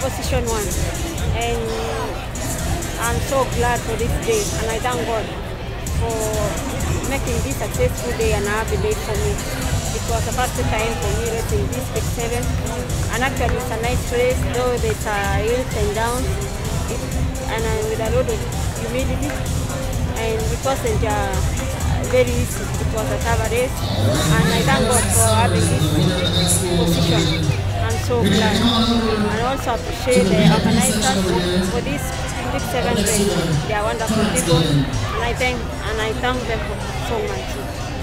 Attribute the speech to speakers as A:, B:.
A: position one. And I'm so glad for this day and I thank God for making this successful day and happy day for me. It was the first time for me racing this Bix seven and actually it's a nice race though there's a hills and downs it, and uh, with a lot of humidity and it wasn't uh, very easy. It was a tough race and I thank God for having this position. I'm so glad also appreciate the organizers for this Bix seven race. They are wonderful people and I thank and I thank them so much.